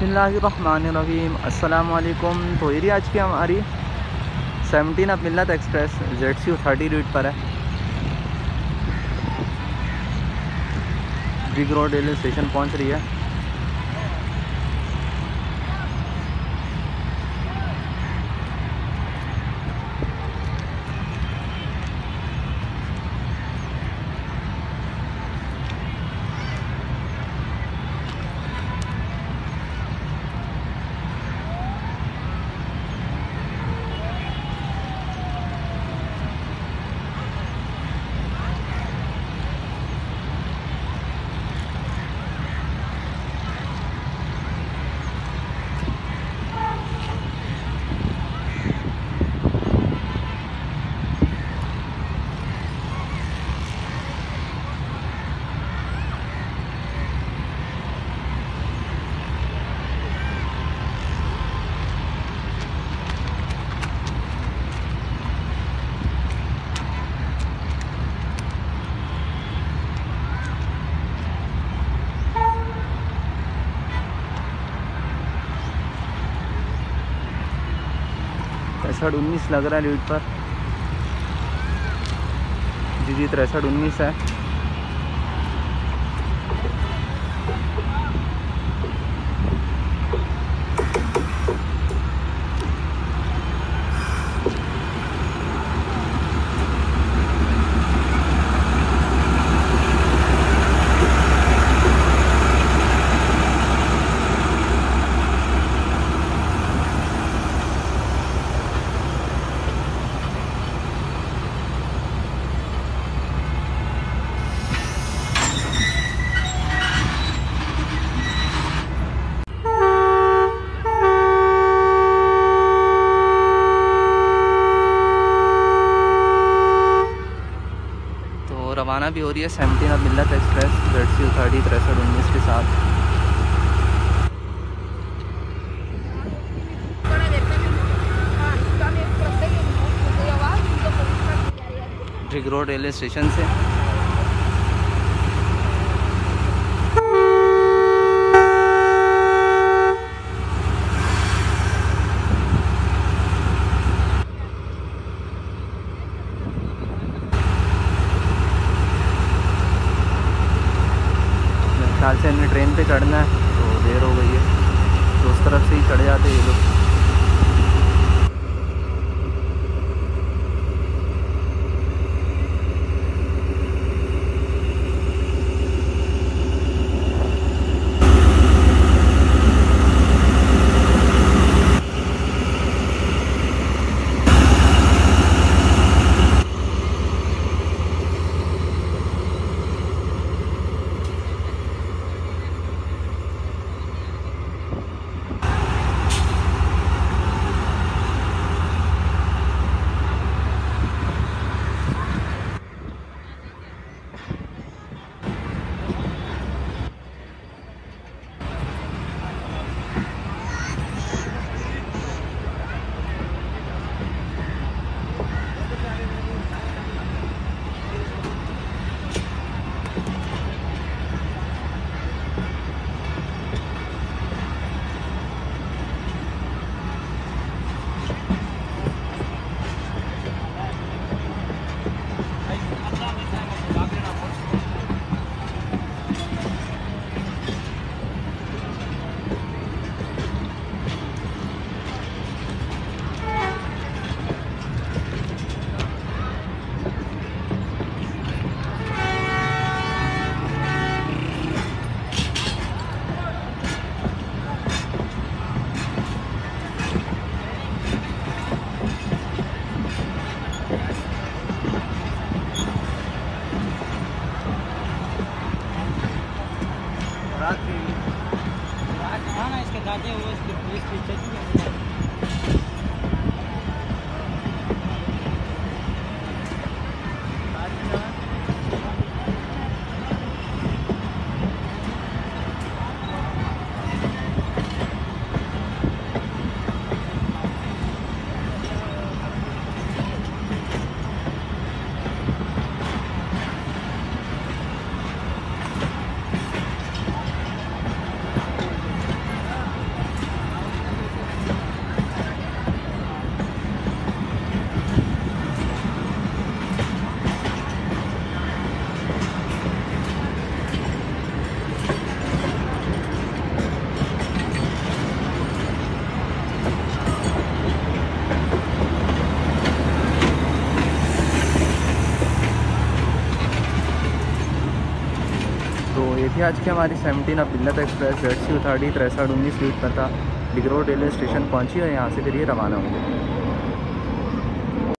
بسم اللہ الرحمن الرحیم۔ السلام علیکم۔ تو یہ آج کی ہماری seventeen up Millat express Z C thirty route پر ہے۔ بگ روڈ ریلوے اسٹیشن پہنچ رہی ہے۔ تریسٹھ انیس لگ رہا ہے لیٹ پر جی جی تریسٹھ انیس ہے تو روانہ بھی ہو رہی ہے۔ Seventeen of Millat express Z C thirty تریسٹھ، انیس کے ساتھ۔ ڈرگ روڈ ریلوے اسٹیشن سے۔ خیال سے ہمیں ٹرین پہ چڑھنا ہے، تو دیر ہو گئی ہے۔ تو اس طرف سے ہی چڑھ جاتے یہ لوگ۔ تو یہ تھی آج کی ہماری سیونٹین اب Millat express, Z C authority, تریسٹھ انیس لیٹ تھا ڈگرو ریلوے اسٹیشن پہنچی اور یہاں سے پھر یہ روانہ ہوں گے